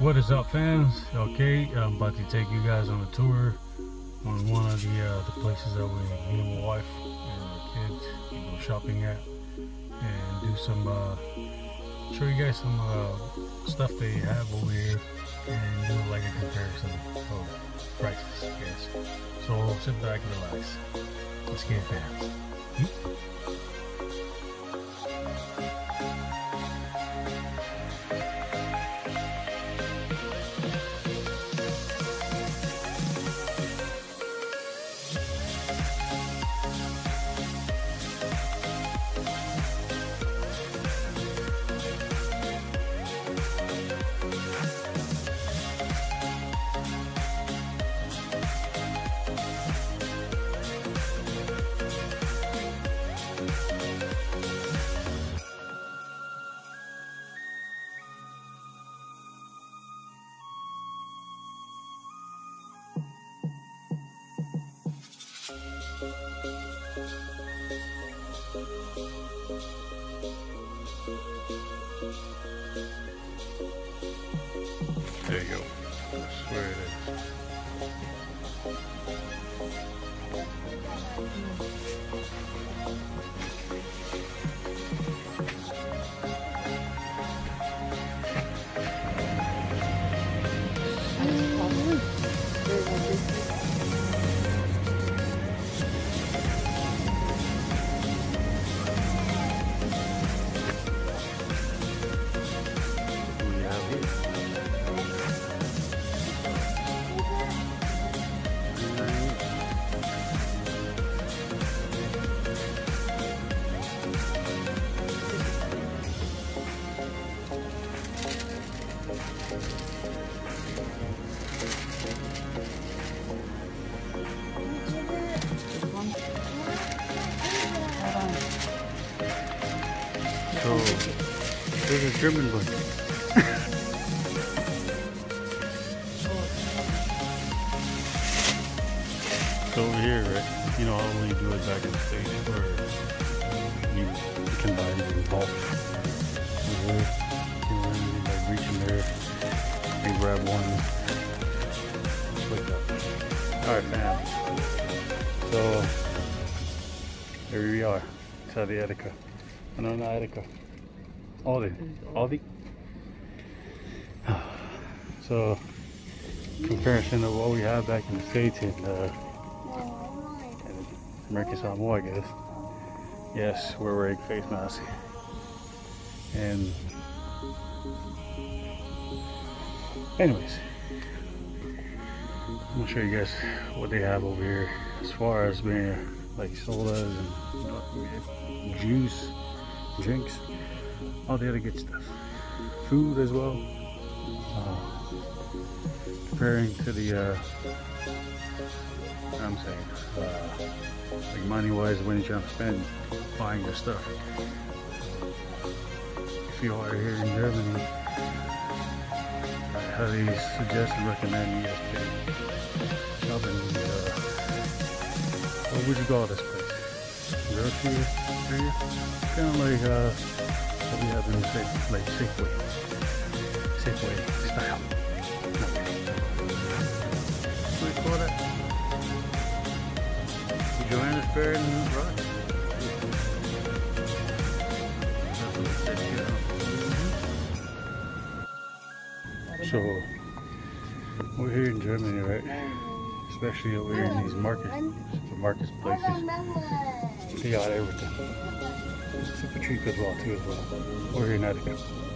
What is up fans? Okay, I'm about to take you guys on a tour on one of the, uh, the places that we, me and my wife and our kids go shopping at and do some, uh, show you guys some uh, stuff they have over here and do like a comparison of prices. So sit back and relax. Let's get fans. There you go. That's where it is. There's a German one. So over here, right, you know how only do it back in the States where you can buy these in bulk. Over here, you know, like reach in there grab one. Just like that. Alright, fam. So, here we are. Inside the Edeka. No, not Edeka. Aldi. Aldi? So, comparison of what we have back in the States and uh, American Samoa, I guess. Yes, we're wearing face masks. And, anyways, I'm gonna show you guys what they have over here as far as being like sodas and juice, drinks, all the other good stuff. Food as well. Uh, comparing to the, uh, I'm saying, uh, like money wise when you're trying to spend buying your stuff. If you are here in Germany, I highly suggest and recommend you guys shop in the, uh, what would you call this place? Grocery area? Kind of like uh, what we have in the States, like Safeway. Safeway style. What do you call that? Johannesburg and Rock. That's what it said here. So, we're here in Germany, right? Especially over here in these markets, the markets places. They got everything. Super cheap as well, too, as well. In Edeka.